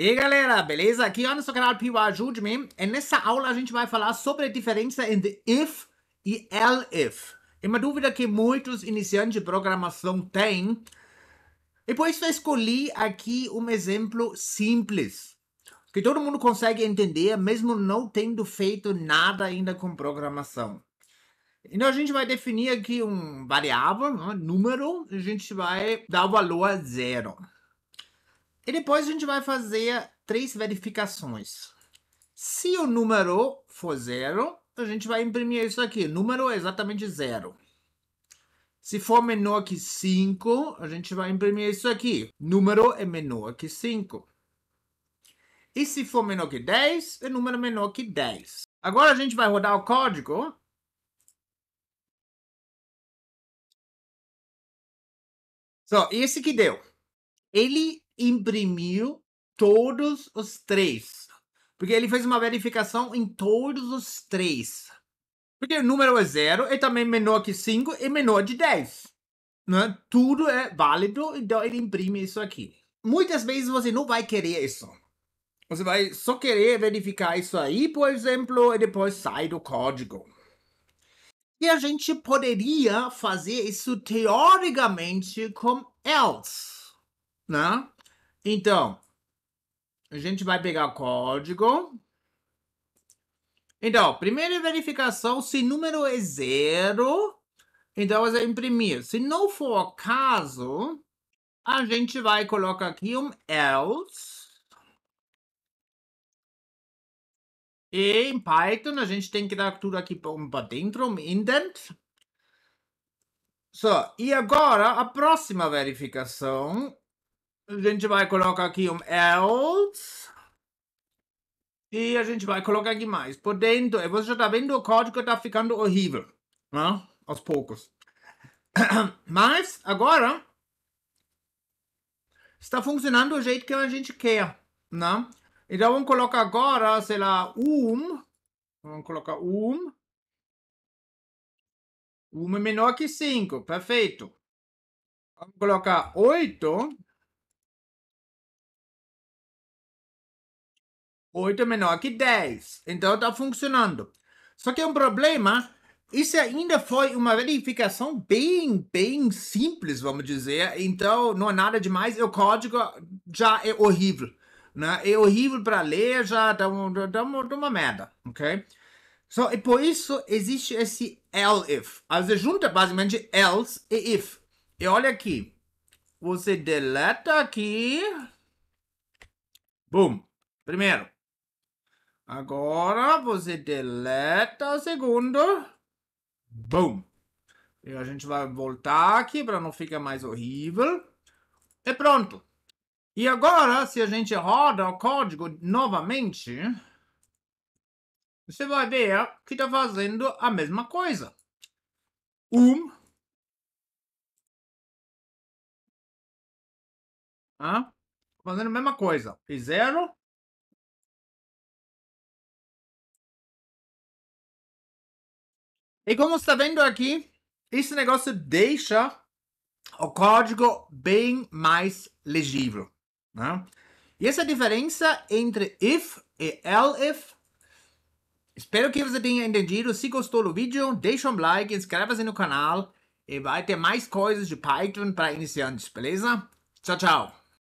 E aí galera, beleza? Aqui é o nosso canal Piwa Ajude-me. E nessa aula a gente vai falar sobre a diferença entre if e elif. É uma dúvida que muitos iniciantes de programação têm. E por isso eu escolhi aqui um exemplo simples. Que todo mundo consegue entender, mesmo não tendo feito nada ainda com programação. Então a gente vai definir aqui um variável, um número, e a gente vai dar o valor zero. E depois a gente vai fazer três verificações. Se o número for zero, a gente vai imprimir isso aqui. Número é exatamente zero. Se for menor que 5, a gente vai imprimir isso aqui. Número é menor que 5. E se for menor que 10, é número menor que 10. Agora a gente vai rodar o código. Só, so, esse que deu. Ele imprimiu todos os três. Porque ele fez uma verificação em todos os três. Porque o número é zero, é também menor que 5 e menor de 10. Né? Tudo é válido, então ele imprime isso aqui. Muitas vezes você não vai querer isso. Você vai só querer verificar isso aí, por exemplo, e depois sai do código. E a gente poderia fazer isso teoricamente com else, né? Então, a gente vai pegar o código. Então, primeira verificação, se número é zero, então você imprimir. Se não for o caso, a gente vai colocar aqui um else. E em Python a gente tem que dar tudo aqui para dentro, um indent. So, e agora a próxima verificação a gente vai colocar aqui um else. E a gente vai colocar aqui mais. Por dentro, e você já está vendo o código está ficando horrível. Né? Aos poucos. Mas, agora, está funcionando do jeito que a gente quer. Né? Então, vamos colocar agora, sei lá, um. Vamos colocar um. Um é menor que 5. Perfeito. Vamos colocar 8. 8 é menor que 10. Então está funcionando. Só que é um problema, isso ainda foi uma verificação bem, bem simples, vamos dizer. Então não é nada demais. O código já é horrível. Né? É horrível para ler, já dá, dá, dá, uma merda, ok? So, e por isso existe esse elif. Also junta basicamente else e if. E olha aqui. Você deleta aqui. Boom. Primeiro. Agora você deleta o segundo. Boom. E a gente vai voltar aqui para não ficar mais horrível. E pronto. E agora, se a gente roda o código novamente, você vai ver que está fazendo a mesma coisa. Um. Ah, fazendo a mesma coisa. E zero. E como está vendo aqui, esse negócio deixa o código bem mais legível. Né? E essa diferença entre if e elif, espero que você tenha entendido. Se gostou do vídeo, deixa um like, inscreva-se no canal e vai ter mais coisas de Python para iniciantes, beleza? Tchau, tchau!